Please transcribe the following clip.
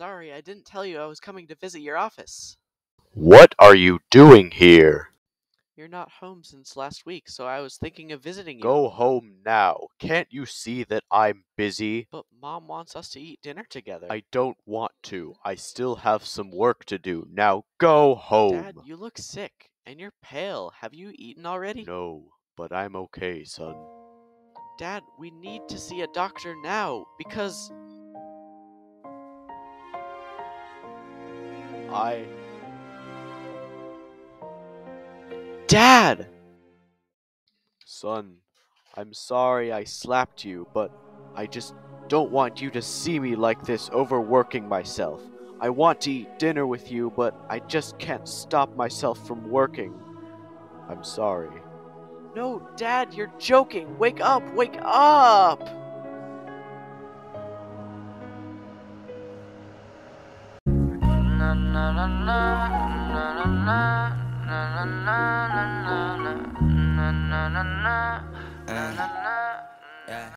I didn't tell you I was coming to visit your office. What are you doing here? You're not home since last week, so I was thinking of visiting you. Go home now. Can't you see that I'm busy? But Mom wants us to eat dinner together. I don't want to. I still have some work to do. Now go home. Dad, you look sick, and you're pale. Have you eaten already? No, but I'm okay, son. Dad, we need to see a doctor now, because I. Dad! Son, I'm sorry I slapped you, but I just don't want you to see me like this overworking myself. I want to eat dinner with you, but I just can't stop myself from working. I'm sorry. No, Dad, you're joking. Wake up, wake up! Yeah.